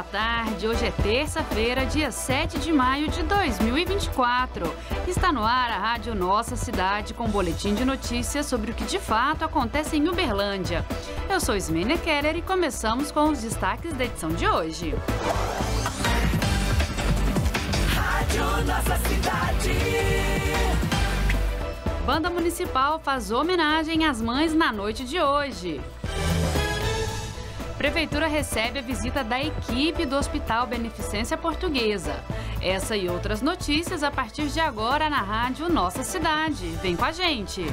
boa tarde. Hoje é terça-feira, dia 7 de maio de 2024. Está no ar a Rádio Nossa Cidade com um boletim de notícias sobre o que de fato acontece em Uberlândia. Eu sou Ismênia Keller e começamos com os destaques da edição de hoje. Rádio Nossa Cidade. Banda Municipal faz homenagem às mães na noite de hoje. Prefeitura recebe a visita da equipe do Hospital Beneficência Portuguesa. Essa e outras notícias a partir de agora na rádio Nossa Cidade. Vem com a gente.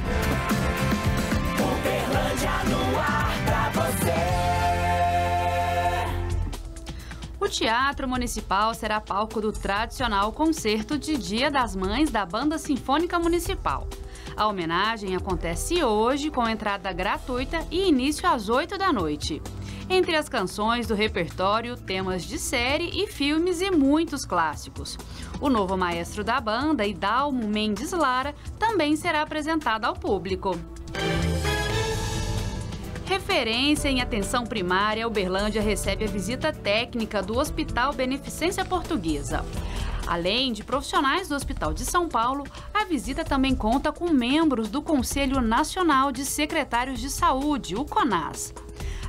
O Teatro Municipal será palco do tradicional concerto de Dia das Mães da Banda Sinfônica Municipal. A homenagem acontece hoje com entrada gratuita e início às 8 da noite. Entre as canções do repertório, temas de série e filmes e muitos clássicos. O novo maestro da banda, Idalmo Mendes Lara, também será apresentado ao público. Referência em atenção primária, Uberlândia recebe a visita técnica do Hospital Beneficência Portuguesa. Além de profissionais do Hospital de São Paulo, a visita também conta com membros do Conselho Nacional de Secretários de Saúde, o CONAS.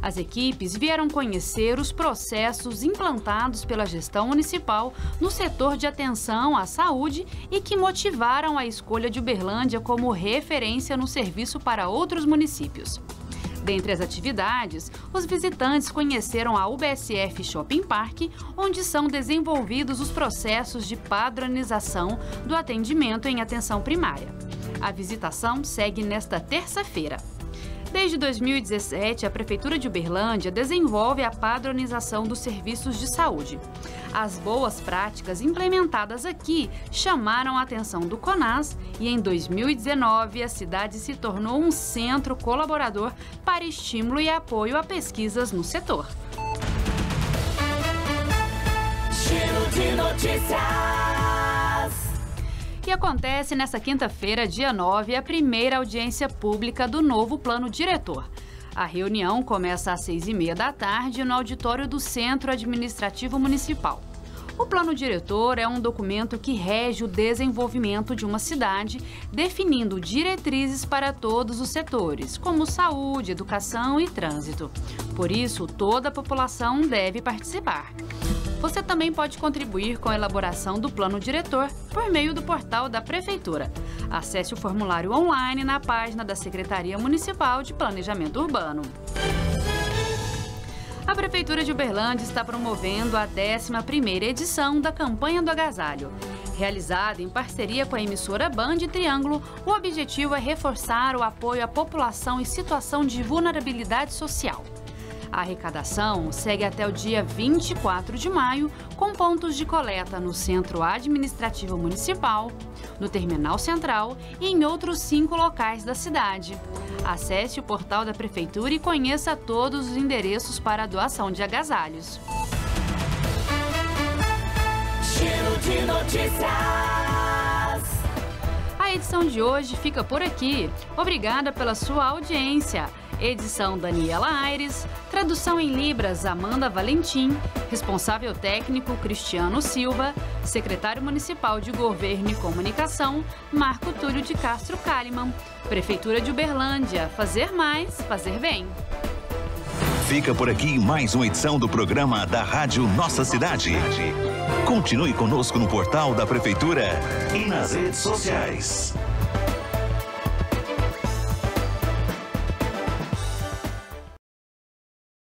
As equipes vieram conhecer os processos implantados pela gestão municipal no setor de atenção à saúde e que motivaram a escolha de Uberlândia como referência no serviço para outros municípios. Dentre as atividades, os visitantes conheceram a UBSF Shopping Park, onde são desenvolvidos os processos de padronização do atendimento em atenção primária. A visitação segue nesta terça-feira. Desde 2017, a Prefeitura de Uberlândia desenvolve a padronização dos serviços de saúde. As boas práticas implementadas aqui chamaram a atenção do CONAS e em 2019 a cidade se tornou um centro colaborador para estímulo e apoio a pesquisas no setor. Giro de notícias. E acontece nesta quinta-feira, dia 9, a primeira audiência pública do novo plano diretor. A reunião começa às seis e meia da tarde no auditório do Centro Administrativo Municipal. O plano diretor é um documento que rege o desenvolvimento de uma cidade, definindo diretrizes para todos os setores, como saúde, educação e trânsito. Por isso, toda a população deve participar. Você também pode contribuir com a elaboração do plano diretor por meio do portal da Prefeitura. Acesse o formulário online na página da Secretaria Municipal de Planejamento Urbano. A Prefeitura de Uberlândia está promovendo a 11ª edição da Campanha do Agasalho. Realizada em parceria com a emissora Band Triângulo, o objetivo é reforçar o apoio à população em situação de vulnerabilidade social. A arrecadação segue até o dia 24 de maio, com pontos de coleta no Centro Administrativo Municipal, no Terminal Central e em outros cinco locais da cidade. Acesse o portal da Prefeitura e conheça todos os endereços para a doação de agasalhos. Giro de notícias. A edição de hoje fica por aqui. Obrigada pela sua audiência. Edição Daniela Aires, tradução em Libras Amanda Valentim, responsável técnico Cristiano Silva, secretário municipal de Governo e Comunicação Marco Túlio de Castro Kalimann, Prefeitura de Uberlândia, fazer mais, fazer bem. Fica por aqui mais uma edição do programa da Rádio Nossa Cidade. Continue conosco no portal da Prefeitura e nas redes sociais.